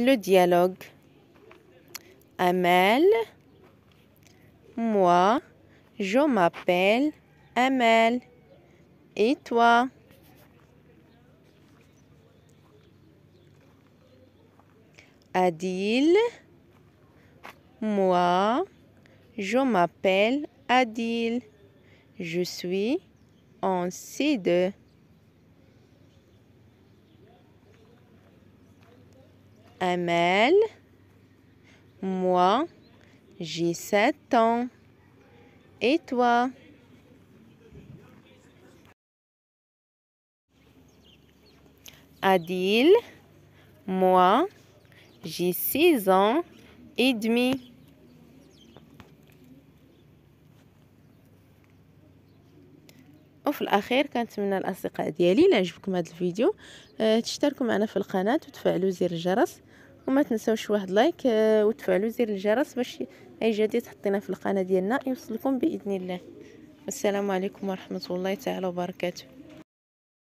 le dialogue. Amel, moi, je m'appelle Amel. Et toi? Adil, moi, je m'appelle Adil. Je suis en C2. Amel, moi, j'ai 7 ans. Et toi? Adil, moi, j'ai 6 ans et demi. وفي الأخير كنتمنى الأصدقاء ديالي الا عجبكم هذا الفيديو. آه تشتركوا معنا في القناة وتفعلوا زر الجرس. وما تنسوش واحد لايك آه وتفعلوا زر الجرس باش أي جديد حطينا في القناة ديالنا يوصلكم بإذن الله. والسلام عليكم ورحمة الله تعالى وبركاته.